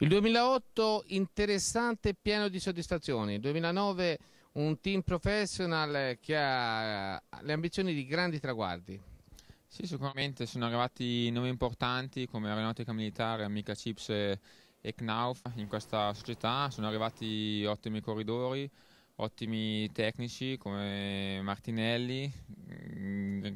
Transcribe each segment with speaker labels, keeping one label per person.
Speaker 1: Il 2008 interessante e pieno di soddisfazioni, il 2009 un team professional che ha le ambizioni di grandi traguardi.
Speaker 2: Sì, sicuramente sono arrivati nomi importanti come Aeronautica Militare, Amica Chips e Knauf in questa società, sono arrivati ottimi corridori, ottimi tecnici come Martinelli,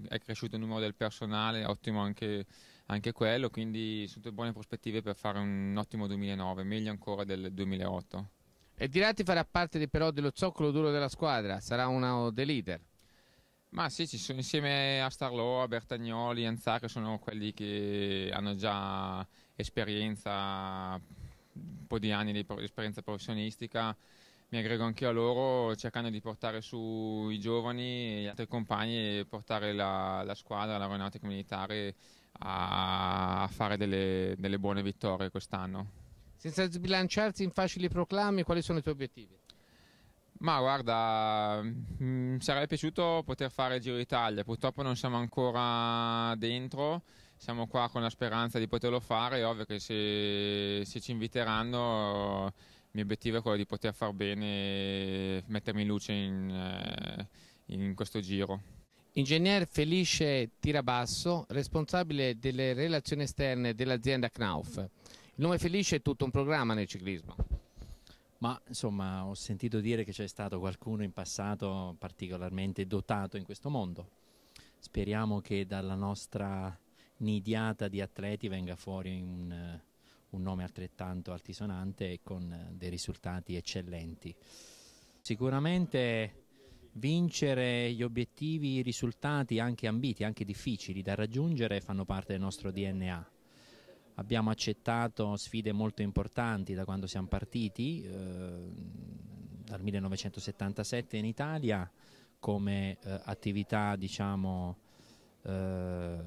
Speaker 2: è cresciuto il numero del personale, ottimo anche, anche quello, quindi sono tutte buone prospettive per fare un ottimo 2009, meglio ancora del 2008.
Speaker 1: E Dirati farà parte però dello zoccolo duro della squadra, sarà uno dei leader.
Speaker 2: Ma sì, ci sono, insieme a Starlo, a Bertagnoli, Anzar, sono quelli che hanno già esperienza, un po' di anni di esperienza professionistica mi aggrego anche a loro cercando di portare su i giovani e gli altri compagni e portare la, la squadra, l'aeronautica militare a, a fare delle, delle buone vittorie quest'anno.
Speaker 1: Senza sbilanciarsi in facili proclami, quali sono i tuoi obiettivi?
Speaker 2: Ma guarda, mi mm, sarebbe piaciuto poter fare il Giro d'Italia, purtroppo non siamo ancora dentro, siamo qua con la speranza di poterlo fare, è ovvio che se, se ci inviteranno il mio obiettivo è quello di poter far bene e mettermi in luce in, eh, in questo giro.
Speaker 1: Ingegner Felice Tirabasso, responsabile delle relazioni esterne dell'azienda Knauf. Il nome Felice è tutto un programma nel ciclismo.
Speaker 3: Ma insomma ho sentito dire che c'è stato qualcuno in passato particolarmente dotato in questo mondo. Speriamo che dalla nostra nidiata di atleti venga fuori un un nome altrettanto altisonante e con eh, dei risultati eccellenti. Sicuramente vincere gli obiettivi, i risultati anche ambiti, anche difficili da raggiungere fanno parte del nostro DNA. Abbiamo accettato sfide molto importanti da quando siamo partiti, eh, dal 1977 in Italia, come eh, attività diciamo, eh,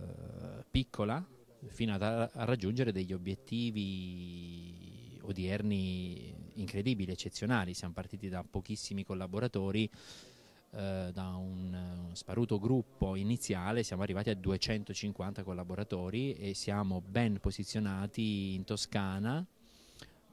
Speaker 3: piccola, fino a, raggiungere degli obiettivi odierni incredibili, eccezionali. Siamo partiti da pochissimi collaboratori, eh, da un sparuto gruppo iniziale, siamo arrivati a 250 collaboratori e siamo ben posizionati in Toscana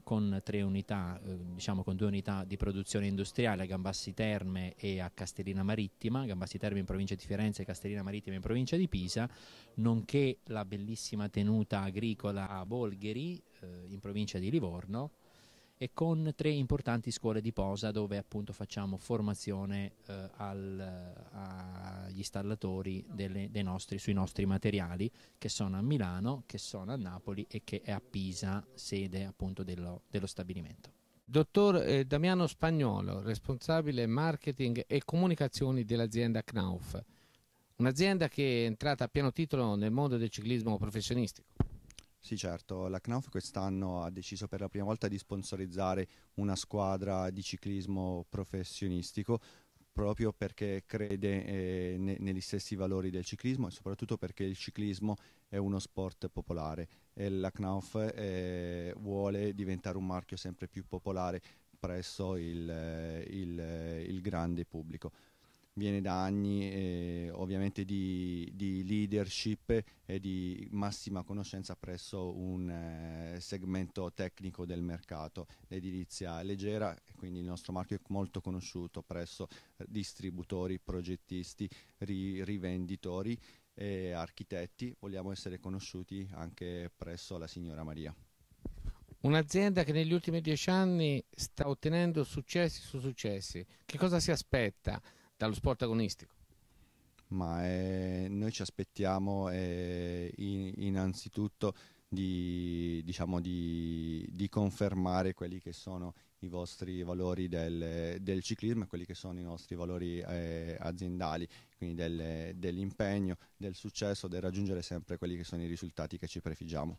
Speaker 3: con tre unità, eh, diciamo con due unità di produzione industriale a Gambassi Terme e a Castellina Marittima, Gambassi Terme in provincia di Firenze e Castellina Marittima in provincia di Pisa, nonché la bellissima tenuta agricola a Bolgheri eh, in provincia di Livorno e con tre importanti scuole di posa dove appunto facciamo formazione eh, al, agli installatori delle, nostri, sui nostri materiali che sono a Milano, che sono a Napoli e che è a Pisa, sede appunto dello, dello stabilimento.
Speaker 1: Dottor eh, Damiano Spagnolo, responsabile marketing e comunicazioni dell'azienda Knauf, un'azienda che è entrata a pieno titolo nel mondo del ciclismo professionistico.
Speaker 4: Sì certo, la CNAF quest'anno ha deciso per la prima volta di sponsorizzare una squadra di ciclismo professionistico proprio perché crede eh, ne, negli stessi valori del ciclismo e soprattutto perché il ciclismo è uno sport popolare e la CNAF eh, vuole diventare un marchio sempre più popolare presso il, eh, il, eh, il grande pubblico viene da anni eh, ovviamente di, di, leadership e di massima conoscenza presso un eh, segmento tecnico del mercato, l'edilizia leggera, quindi il nostro marchio è molto conosciuto presso distributori, progettisti, ri, rivenditori e architetti, vogliamo essere conosciuti anche presso la signora Maria.
Speaker 1: Un'azienda che negli ultimi dieci anni sta ottenendo successi su successi, che cosa si aspetta? Dallo sport agonistico?
Speaker 4: Ma eh, noi ci aspettiamo eh, in, innanzitutto di, diciamo, di, di, confermare quelli che sono i vostri valori del, del ciclismo e quelli che sono i nostri valori eh, aziendali, quindi del, dell'impegno, del successo, del raggiungere sempre quelli che sono i risultati che ci prefiggiamo.